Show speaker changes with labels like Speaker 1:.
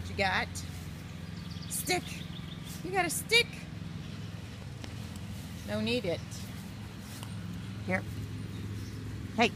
Speaker 1: what you got? Stick. You got a stick? No need it. Here. Hey.